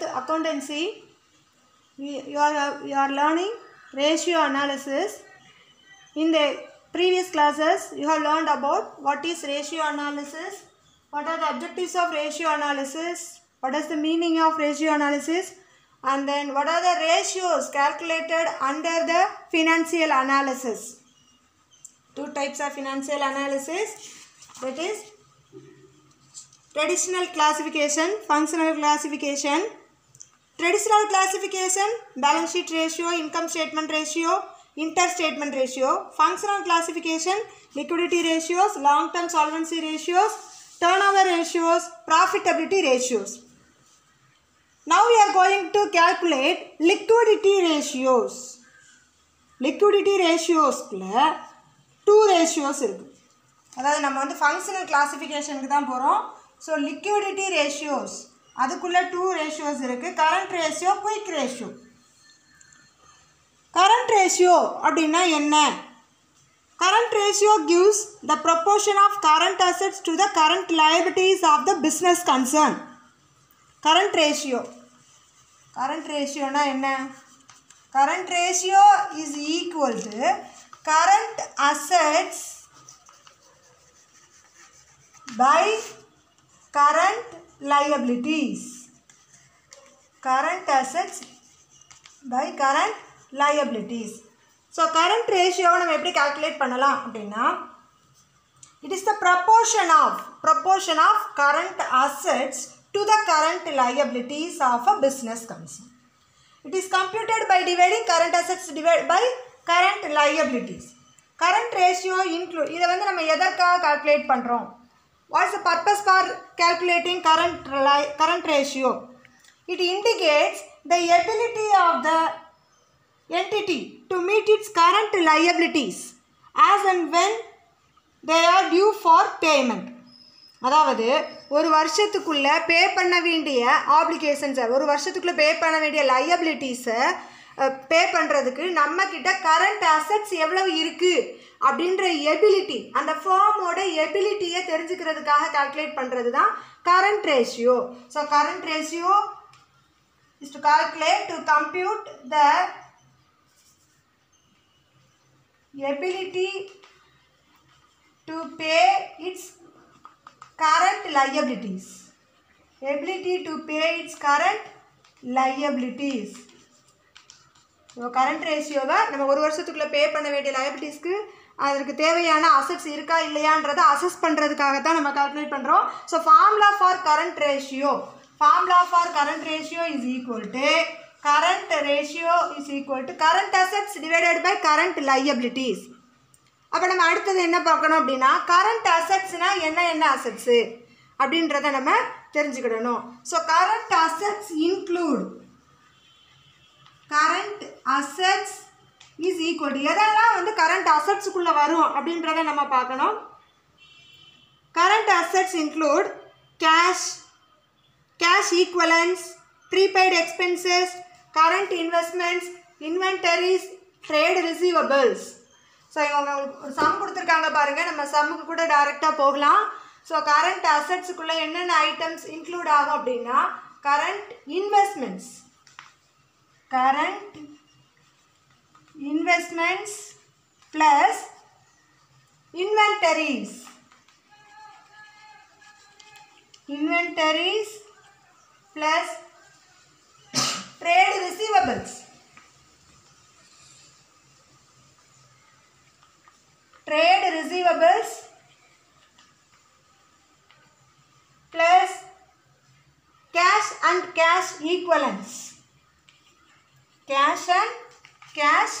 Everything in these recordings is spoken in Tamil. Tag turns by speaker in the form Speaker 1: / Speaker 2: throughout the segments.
Speaker 1: 12th accountancy. You are you are learning ratio analysis. In the previous classes you have learned about what is ratio analysis what are the objectives of ratio analysis what is the meaning of ratio analysis and then what are the ratios calculated under the financial analysis. Two types of financial analysis that is traditional classification functional classification traditional classification balance sheet ratio income statement ratio interstatement ratio functional classification liquidity ratios long term solvency ratios turnover ratios profitability ratios now we are going to calculate liquidity ratios liquidity ratiosக்குள்ள டூ ரேஷியோஸ் இருக்குது அதாவது நம்ம வந்து ஃபங்க்ஷனல் கிளாசிஃபிகேஷனுக்கு தான் போகிறோம் ஸோ லிக்விடிட்டி ரேஷியோஸ் அதுக்குள்ளே டூ ரேஷியோஸ் இருக்குது current ratio quick ratio current ratio அப்படின்னா என்ன? Current ratio gives the proportion of current assets to the current liabilities of the business concern current ratio current ரேஷியோனா என்ன? Current ratio is equal to current assets by current liabilities. Current assets by current liabilities. So current ரேஷியோவை நம்ம எப்படி கால்குலேட் பண்ணலாம் அப்படின்னா it is the proportion of proportion of current assets to the current liabilities of a business concern it is computed by dividing current assets divide by current liabilities current ratio include இதை வந்து நம்ம எதற்காக கால்குலேட் பண்ணுறோம் What is the purpose for calculating current current ratio it indicates the ability of the entity to meet its current liabilities as and when they are due for payment அதாவது ஒரு வருஷத்துக்குள்ளே பே பண்ண வேண்டிய ஆப்ளிகேஷன்ஸை ஒரு வருஷத்துக்குள்ளே பே பண்ண வேண்டிய லையபிலிட்டிஸை பே பண்ணுறதுக்கு நம்மக்கிட்ட கரண்ட் அசெட்ஸ் எவ்வளவு இருக்குது அப்படின்ற எபிலிட்டி அந்த ஃபார்மோட எபிலிட்டியை தெரிஞ்சுக்கிறதுக்காக கால்குலேட் பண்ணுறது தான் current ratio so current ratio is to calculate to compute the ability to pay its current liabilities. Ability to pay its current liabilities. So current ரேஷியோவை நம்ம ஒரு வருஷத்துக்குள்ளே பே பண்ண வேண்டிய லயபிலிட்டிஸ்க்கு அதற்கு தேவையான அசட்ஸ் இருக்கா இல்லையான்றதை அசஸ் பண்ணுறதுக்காக தான் நம்ம கால்குலேட் பண்ணுறோம் so formula for current ratio formula for current ratio is equal to current ratio is equal to current assets divided by current liabilities அப்போ நம்ம அடுத்தது என்ன பார்க்கணும் அப்படின்னா கரண்ட் அசட்ஸ்னால் என்ன என்ன அசட்ஸு அப்படின்றத நம்ம தெரிஞ்சுக்கிடணும். So current assets include current assets is equal to எதெல்லாம் வந்து கரண்ட் அசட்ஸுக்குள்ளே வரும் அப்படின்றத நம்ம பார்க்கணும். Current assets include cash cash equivalents prepaid expenses current investments inventories trade receivables so இவங்க ஒரு சம் கொடுத்துருக்காங்க பாருங்கள் நம்ம சம்முக்கு கூட டைரெக்டாக போகலாம். ஸோ கரண்ட் அசட்ஸுக்குள்ளே என்னென்ன ஐட்டம்ஸ் இன்க்ளூட் ஆகும் அப்படின்னா current investments current investments plus inventories inventories plus trade receivables trade receivables plus cash and cash equivalents cash and cash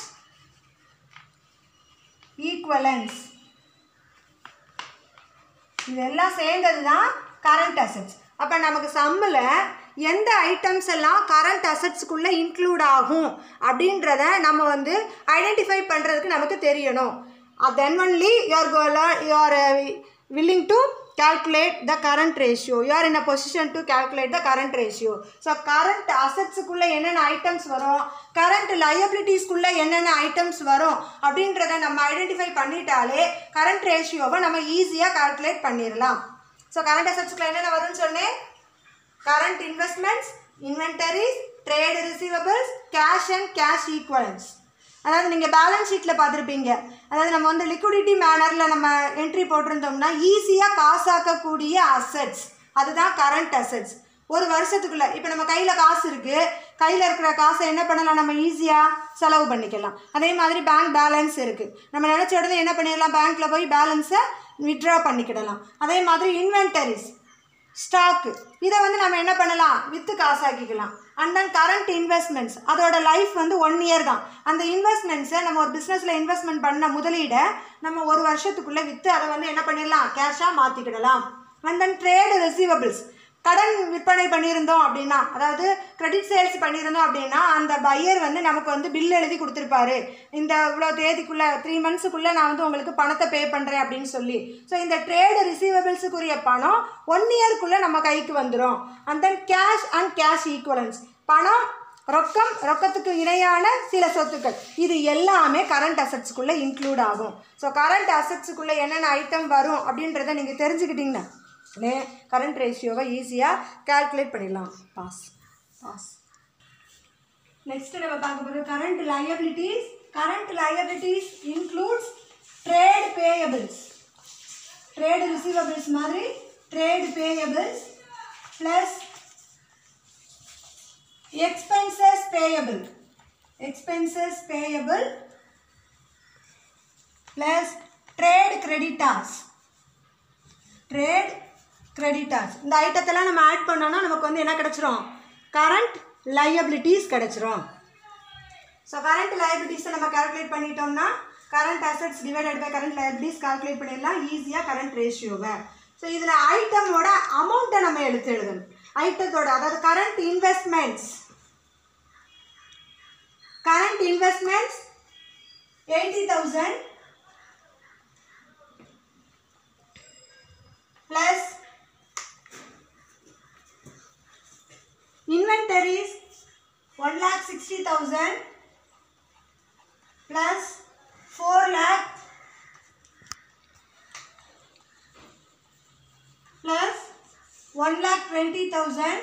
Speaker 1: equivalents இதெல்லாம் சேர்ந்தது தான் கரண்ட் அசட்ஸ் அப்போ நமக்கு சம்மில் எந்த ஐட்டம்ஸ் எல்லாம் கரண்ட் அசட்ஸுக்குள்ளே இன்க்ளூட் ஆகும் அப்படின்றத நம்ம வந்து ஐடென்டிஃபை பண்ணுறதுக்கு நமக்கு தெரியணும். Then only you are Cola you are willing to calculate the current ratio. You are in a position to calculate the current ratio. So current assets என்னென்ன ஐட்டம்ஸ் வரும்? கரண்ட் லயபிலிட்டிஸ்க்குள்ளே என்னென்ன ஐட்டம்ஸ் வரும்? அப்படின்றத நம்ம ஐடென்டிஃபை பண்ணிட்டாலே கரண்ட் ரேஷியோவை நம்ம ஈஸியாக கால்குலேட் பண்ணிடலாம் ஸோ கரண்ட் அசட்ஸ்க்குள்ள என்னென்ன வரும்னு சொன்னேன்? Current investments inventories trade receivables cash and cash equivalents அதாவது நீங்கள் பேலன்ஸ் ஷீட்டில் பார்த்துருப்பீங்க. அதாவது நம்ம வந்து லிக்விடிட்டி மேனரில் நம்ம என்ட்ரி போட்டிருந்தோம்னா ஈஸியாக காசாக்கக்கூடிய அசெட்ஸ் அதுதான் கரண்ட் அசெட்ஸ் ஒரு வருஷத்துக்குள்ளே இப்போ நம்ம கையில் காசு இருக்குது கையில் இருக்கிற காசை என்ன பண்ணலாம்? நம்ம ஈஸியாக செலவு பண்ணிக்கலாம். அதே மாதிரி பேங்க் பேலன்ஸ் இருக்குது நம்ம நினச்ச உடனே என்ன பண்ணிடலாம்? பேங்க்கில் போய் பேலன்ஸை வித்ட்ரா பண்ணிக்கிடலாம். அதே மாதிரி இன்வென்டரிஸ் ஸ்டாக்கு இதை வந்து நம்ம என்ன பண்ணலாம்? விற்று காசாக்கிக்கலாம். அண்ட் தென் கரண்ட் இன்வெஸ்ட்மெண்ட்ஸ் அதோட லைஃப் வந்து ஒன் இயர் தான். அந்த இன்வெஸ்ட்மெண்ட்ஸை நம்ம ஒரு பிஸ்னஸில் இன்வெஸ்ட்மெண்ட் பண்ண முதலீடை நம்ம ஒரு வருஷத்துக்குள்ளே விற்று அதை வந்து என்ன பண்ணிடலாம்? கேஷாக மாற்றிக்கிடலாம் அண்ட் தென் ட்ரேடு ரிசீவபிள்ஸ் கடன் விற்பனை பண்ணியிருந்தோம் அப்படின்னா அதாவது கிரெடிட் சேல்ஸ் பண்ணியிருந்தோம் அப்படின்னா அந்த பையர் வந்து நமக்கு வந்து பில் எழுதி கொடுத்துருப்பாரு. இந்த இவ்வளோ தேதிக்குள்ளே த்ரீ மந்த்ஸுக்குள்ளே நான் வந்து உங்களுக்கு பணத்தை பே பண்ணுறேன் அப்படின்னு சொல்லி. ஸோ இந்த ட்ரேடு ரிசீவபிள்ஸுக்குரிய பணம் ஒன் இயர்க்குள்ளே நம்ம கைக்கு வந்துடும் and then cash and cash equivalents பணம் ரொக்கம் ரொக்கத்துக்கு இணையான சில சொத்துக்கள். இது எல்லாமே கரண்ட் அசட்ஸ்க்குள்ளே இன்க்ளூட் ஆகும். ஸோ கரண்ட் அசட்ஸுக்குள்ளே என்னென்ன ஐட்டம் வரும் அப்படின்றத நீங்கள் தெரிஞ்சுக்கிட்டிங்கன்னா கரண்ட் ரேஷியோவை ஈஸியாக கால்குலேட் பண்ணிடலாம். பாஸ் பாஸ் நெக்ஸ்ட்டு நம்ம பார்க்க போகிறது current liabilities current liabilities includes trade payables trade receivables மாதிரி trade payables plus expenses payable expenses payable plus trade creditors. Trade creditors. இந்த ஐட்டத்தெல்லாம் நம்ம ஆட் பண்ணோம்னா நமக்கு வந்து என்ன கிடச்சிரும்? கரண்ட் லையபிலிட்டிஸ் கிடச்சிரும். ஸோ கரண்ட் லயபிலிட்டிஸை நம்ம கால்குலேட் பண்ணிட்டோம்னா current assets divided by current liabilities calculate பண்ணிடலாம். ஈஸியாக கரண்ட் ரேஷியோவை ஸோ இதில் ஐட்டமோட அமௌண்ட்டை நம்ம எடுத்து எழுதணும். ஐட்டத்தோட அதாவது current investments current investments eighty thousand plus plus inventories 1 lakh 60000 plus 4 lakh plus 1 lakh 20000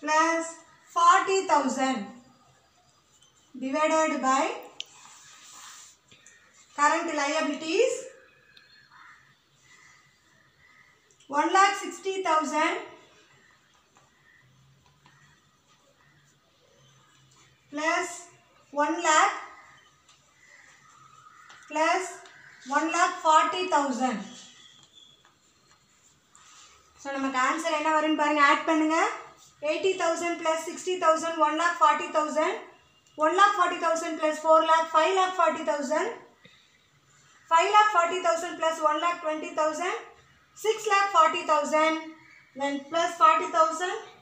Speaker 1: plus 40,000 divided by current liabilities 1 lakh 60,000 plus 1 lakh plus 1 lakh 40,000 so நமக்கு answer என்ன வரும் பாருங்க add பண்ணுங்க 80,000 plus 60,000 1 lakh 40,000 1 lakh 40,000 plus 4 lakh 5 lakh 40,000 5 lakh 40,000 plus 1 lakh 20,000 6 lakh 40,000 then plus 40,000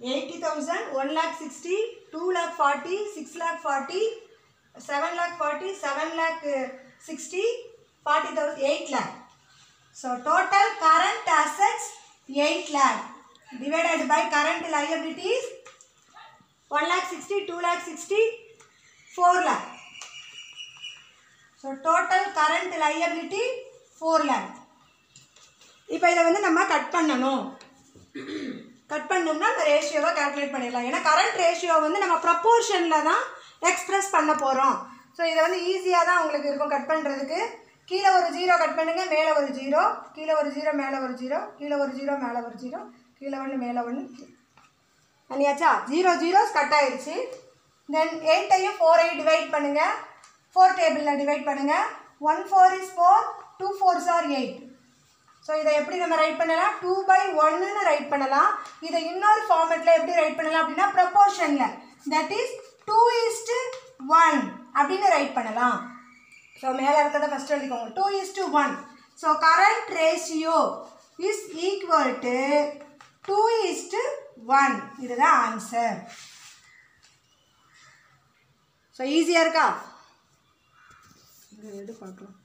Speaker 1: eighty thousand one lakh sixty two lakh forty six lakh forty seven lakh forty seven lakh sixty forty thousand eight lakh so total current assets eight lakh divided by current liabilities one lakh sixty two lakh sixty four lakh so total current liability four lakh இப்போ இதை வந்து நம்ம கட் பண்ணணும். பண்ணோம்னா அந்த ரேஷியோவை கால்குலேட் பண்ணிடலாம். ஏன்னா கரண்ட் ரேஷியோ வந்து நம்ம ப்ரப்போர்ஷனில் தான் எக்ஸ்ப்ரெஸ் பண்ண போகிறோம் ஸோ இதை வந்து ஈஸியாக தான் உங்களுக்கு இருக்கும் கட் பண்ணுறதுக்கு கீழே ஒரு ஜீரோ கட் பண்ணுங்கள் மேலே ஒரு ஜீரோ கீழே ஒரு ஜீரோ மேலே ஒரு ஜீரோ கீழே ஒரு ஜீரோ மேலே ஒரு ஜீரோ கீழே ஒன்று மேலே ஒன்று பண்ணியாச்சா? ஜீரோ ஜீரோஸ் கட் ஆயிடுச்சு தென் எயிட்டையும் ஃபோரையும் டிவைட் பண்ணுங்கள் ஃபோர் டேபிளில் டிவைட் பண்ணுங்கள் one four is four two fours are eight so இதை எப்படி நம்ம ரைட் பண்ணலாம்? டூ பை ஒன்னுன்னு ரைட் பண்ணலாம். இதை இன்னொரு ஃபார்மேட்டில் எப்படி ரைட் பண்ணலாம் அப்படின்னா ப்ரப்போர்ஷனில் that is two is to one அப்படின்னு ரைட் பண்ணலாம். ஸோ மேலே இருக்கிறத ஃபஸ்ட்டு எழுதிக்கோங்க. Two is to one so current ratio is equal to two is to one இதுதான் ஆன்சர் ஸோ ஈஸியாக இருக்கா? இங்கே எடு பார்க்கலாம்.